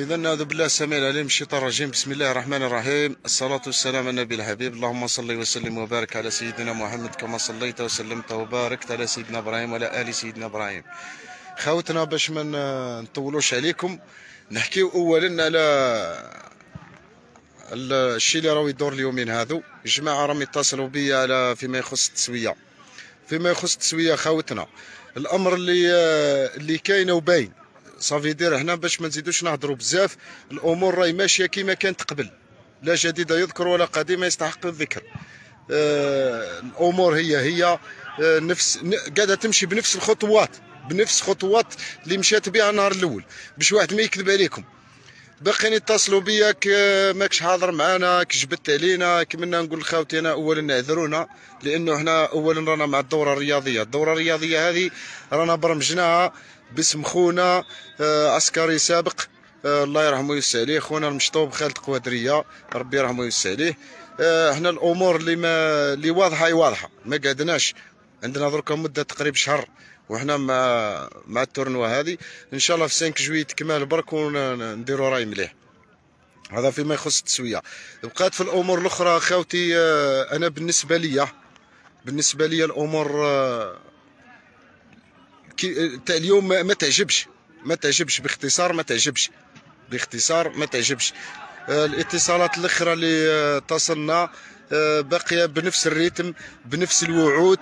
إذا نعوذ بالله السميع العليم الشيطان الرجيم. بسم الله الرحمن الرحيم. الصلاة والسلام على النبي الحبيب. اللهم صل وسلم وبارك على سيدنا محمد كما صليت وسلمت وباركت على سيدنا إبراهيم وعلى آل سيدنا إبراهيم. خوتنا باش ما نطولوش عليكم نحكيو أولا على الشيء اللي راهو يدور اليومين هذو. جماعة راهم يتصلوا بي على فيما يخص التسوية. فيما يخص التسوية خوتنا. الأمر اللي اللي كاين وباين. صافي دير هنا باش ما نزيدوش نهضروا بزاف. الأمور راهي ماشية كما كانت قبل. لا جديد يذكر ولا قديم يستحق الذكر. آه الأمور هي هي. آه نفس قاعدة تمشي بنفس الخطوات بنفس خطوات اللي مشات بها النهار الأول. باش واحد ما يكذب عليكم. باقيين يتصلوا بيا ماكش حاضر معانا كجبت علينا كمنا نقول لخاوتي أنا اولا نعذرونا لأنه إحنا اولا رانا مع الدورة الرياضية. الدورة الرياضية هذه رانا برمجناها باسم خونا آه، عسكري سابق. آه، الله يرحمه ويوسع عليه. خونا المشطوب خالد قوادرية ربي يرحمه ويوسع عليه. آه، إحنا الأمور اللي ما اللي واضحة واضحة. ما قعدناش عندنا درك مدة تقريبا شهر وحنا مع مع التورنوا هذه. إن شاء الله في 5 جوي تكمل برك ونديروا رأي مليح. هذا فيما يخص التسوية. بقات في الأمور الأخرى خاوتي أنا بالنسبة لي بالنسبة لي الأمور تاع اليوم ما تعجبش. ما تعجبش باختصار ما تعجبش. باختصار ما تعجبش. آه، الاتصالات الأخرى اللي آه، تصلنا آه، باقية بنفس الريتم بنفس الوعود.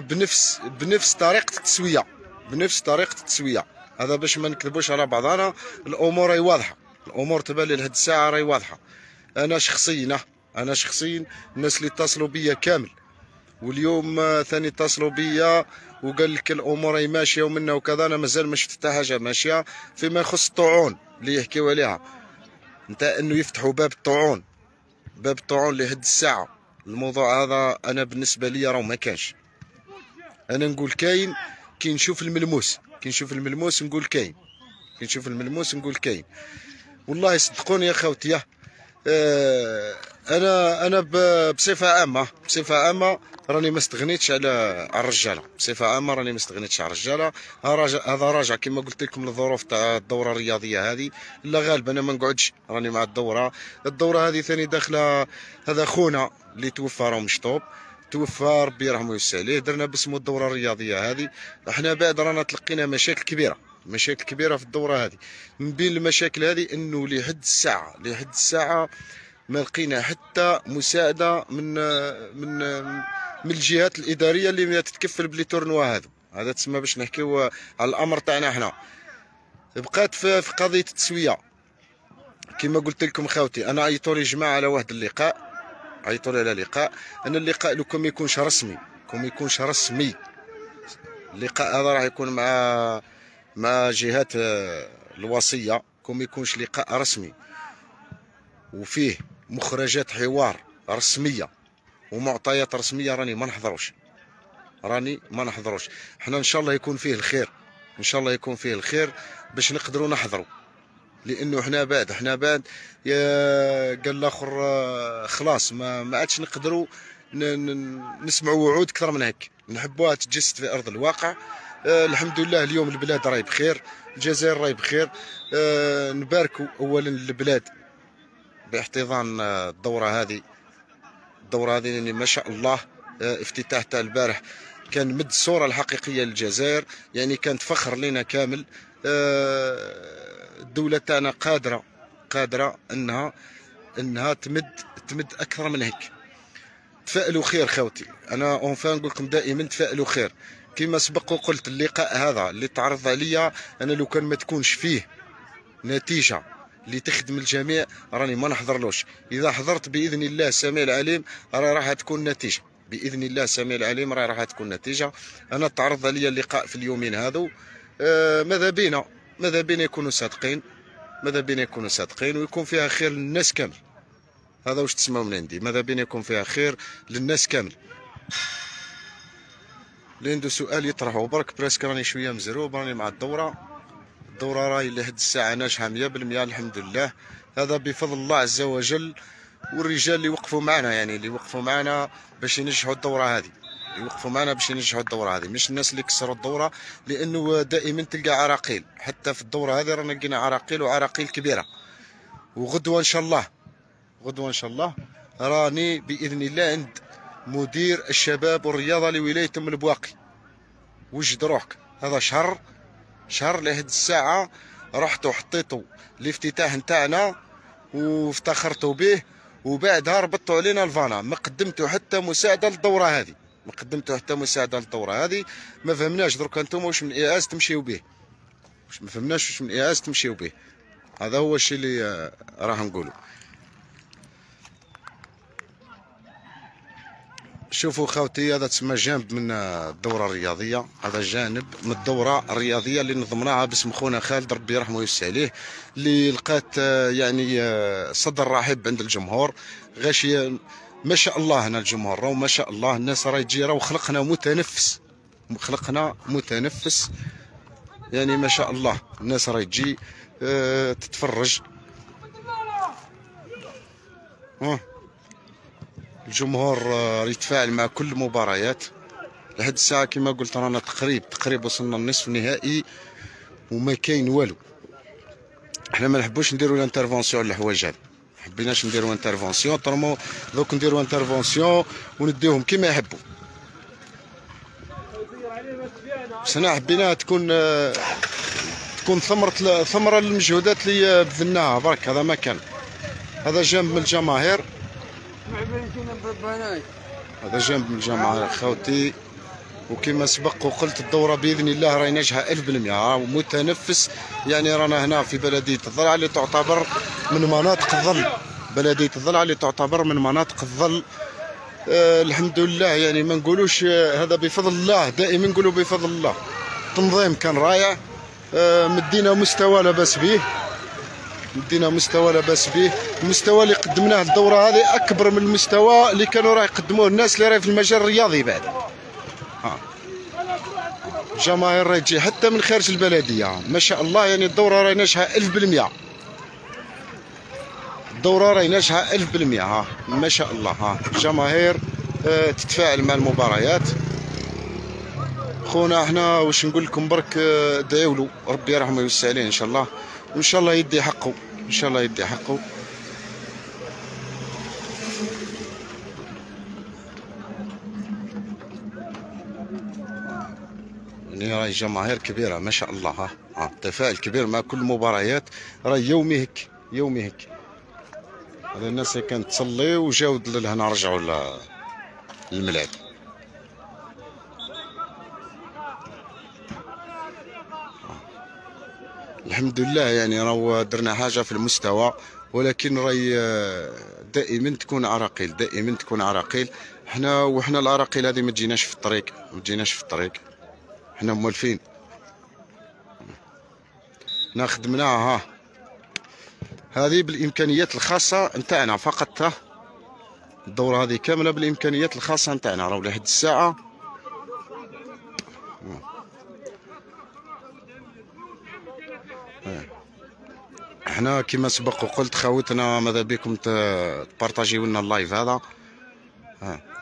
بنفس بنفس طريقة التسوية. بنفس طريقة التسوية. هذا باش ما نكذبوش على بعضنا الأمور راهي واضحة. الأمور تبان لي لهاد الساعة راهي واضحة. أنا شخصيا أنا شخصيا الناس اللي اتصلوا بيا كامل. واليوم ثاني اتصلوا بيا وقال لك الأمور هي ماشية ومنا وكذا أنا مازال ما شفت حتى حاجة ماشية فيما يخص الطعون اللي يحكيو عليها. انت انه يفتحوا باب الطعون. باب الطعون لهاد الساعة. الموضوع هذا أنا بالنسبة لي راه ما كانش. أنا نقول كاين كي نشوف الملموس كي نشوف الملموس نقول كاين. كي نشوف الملموس نقول كاين. والله صدقوني يا خوتي آه أنا أنا بصفة عامة بصفة عامة راني ما استغنيتش على الرجالة. بصفة عامة راني ما استغنيتش على الرجالة. هذا راجع كما قلت لكم للظروف تاع الدورة الرياضية هذه. لا غالب أنا ما نقعدش راني مع الدورة. الدورة هذه ثاني داخلة هذا خونا اللي توفى راه مشطوب. توفى ربي يرحمه ويوسع عليه درنا باسمه الدورة الرياضية هذه. إحنا بعد رانا تلقينا مشاكل كبيرة. مشاكل كبيرة في الدورة هذه. من بين المشاكل هذه انه لحد الساعة لحد الساعة ما لقينا حتى مساعدة من من من الجهات الإدارية اللي تتكفل بلي تورنوا هذا هذا تسمى باش نحكيو على الأمر تاعنا حنا بقات في قضية التسوية. كما قلت لكم خاوتي أنا عيطوا لي جماعة على واحد اللقاء. عيطوا لي على لقاء؟ أن اللقاء لو ما يكونش رسمي. كون ما يكونش رسمي. اللقاء هذا راح يكون مع مع جهات الوصية. كون ما يكونش لقاء رسمي. وفيه مخرجات حوار رسمية ومعطيات رسمية راني ما نحضروش. راني ما نحضروش. حنا إن شاء الله يكون فيه الخير. إن شاء الله يكون فيه الخير باش نقدروا نحضروا. لأنه حنا بعد حنا بعد قال الآخر آه، خلاص ما ما عادش نقدروا نسمعوا وعود أكثر من هيك. نحبوها تتجسد في أرض الواقع. آه الحمد لله اليوم البلاد راهي بخير الجزائر راهي بخير. آه نباركوا اولا البلاد باحتضان الدورة هذه. الدورة هذه يعني ما شاء الله افتتاح تاع البارح. كان مد الصورة الحقيقية للجزائر يعني كانت فخر لنا كامل. الدولة تاعنا قادرة قادرة إنها إنها تمد تمد أكثر من هيك. تفائلوا خير خوتي. أنا اونفان نقول لكم دائما تفائلوا خير. كما سبق وقلت اللقاء هذا اللي تعرض عليا أنا لو كان ما تكونش فيه نتيجة اللي تخدم الجميع راني ما نحضرلوش. إذا حضرت بإذن الله السميع العليم راه راح تكون نتيجة. بإذن الله السميع العليم راه راح تكون نتيجة. أنا تعرض لي اللقاء في اليومين هذو. آه ماذا بينا؟ ماذا بينا يكونوا صادقين؟ ماذا بينا يكونوا صادقين ويكون فيها خير للناس كامل؟ هذا واش تسمعوا من عندي ماذا بينا يكون فيها خير للناس كامل؟ اللي عنده سؤال يطرحه برك براسك راني شوية مزروب راني مع الدورة. الدورة راهي لهاد الساعة ناجحه 100% الحمد لله. هذا بفضل الله عز وجل والرجال اللي وقفوا معنا يعني اللي وقفوا معنا باش ينجحوا الدورة هذه. يوقفوا معنا باش ينجحوا الدورة هذه. مش الناس اللي كسروا الدورة لأنه دائما تلقى عراقيل. حتى في الدورة هذه رانا لقينا عراقيل وعراقيل كبيرة. وغدوة إن شاء الله. غدوة إن شاء الله. راني بإذن الله عند مدير الشباب والرياضة لولاية أم البواقي. وجد روحك. هذا شهر شهر لهاد الساعة رحت وحطيتو الافتتاح نتاعنا وافتخرتوا به وبعدها ربطوا علينا الفانا. ما قدمتوا حتى مساعدة للدورة هذه. ما قدمتوا حتى مساعده للدورة. هذه ما فهمناش درك أنتم واش من إياس تمشيو به. واش ما فهمناش واش من إياس تمشيو به. هذا هو الشيء اللي راه نقوله. شوفوا خوتي هذا تسمى جانب من الدورة الرياضية. هذا جانب من الدورة الرياضية اللي نظمناها باسم خونا خالد ربي يرحمه ويوسع عليه. اللي لقات آه، يعني آه، صدر رحب عند الجمهور. غاشي ما شاء الله هنا الجمهور وما شاء الله الناس راهي تجي راه خلقنا متنفس خلقنا متنفس. يعني ما شاء الله الناس راهي تجي أه تتفرج. أه الجمهور آه، يتفاعل مع كل المباريات. لحد الساعة كما قلت رانا تقريب تقريب وصلنا للنصف النهائي وما كاين والو. إحنا ما نحبوش نديروا ال intervention على الحوايج هذه حبيناش نديروا intervention. طالما دوك نديروا intervention ونديوهم كما يحبوا. بس أنا حبيناها تكون تكون ثمرة ثمرة للمجهودات اللي بذلناها. برك هذا ما كان. هذا جنب من الجماهير. هذا جنب من الجماعة خوتي. وكما سبق وقلت الدورة بإذن الله راهي ناجحة 1000% ومتنفس يعني رانا هنا في بلدية الضلع اللي تعتبر من مناطق الظل. بلدية الضلع اللي تعتبر من مناطق الظل. آه الحمد لله يعني ما نقولوش آه هذا بفضل الله. دائما نقولوا بفضل الله. التنظيم كان رائع. آه مدينا مستوى لا بأس به. مدينا مستوى لا بأس به. المستوى اللي قدمناه الدورة هذه أكبر من المستوى اللي كانوا راه يقدموه الناس اللي راهي في المجال الرياضي بعد. الجماهير راهي تجي حتى من خارج البلدية. ما شاء الله يعني الدورة راهي ناجحة 1000% الدورة راهي ناجحة 1000% ها. ما شاء الله ها. الجماهير آه تتفاعل مع المباريات. خونا إحنا واش نقول لكم برك آه دعيو له ربي يرحمه ويوسع عليه إن شاء الله. وإن شاء الله يدي حقه. إن شاء الله يدي حقه. يعني راهي جماهير كبيرة ما شاء الله ها. ها تفاعل كبير مع كل المباريات راه يومي هيك يومي هيك. الناس اللي كانت تصلي وجاو لهنا رجعوا للملعب. الحمد لله يعني راهو درنا حاجة في المستوى ولكن راهي دائما تكون عراقيل دائما تكون عراقيل. حنا وحنا العراقيل هذه ما تجيناش في الطريق ما تجيناش في الطريق. حنا مولفين. حنا خدمناها ها. هذه بالإمكانيات الخاصة نتاعنا فقط الدورة هذه كاملة بالإمكانيات الخاصة نتاعنا. راهو لحد الساعة. إحنا كما سبق وقلت خاوتنا ماذا بكم تبارطاجيو لنا اللايف هذا. ها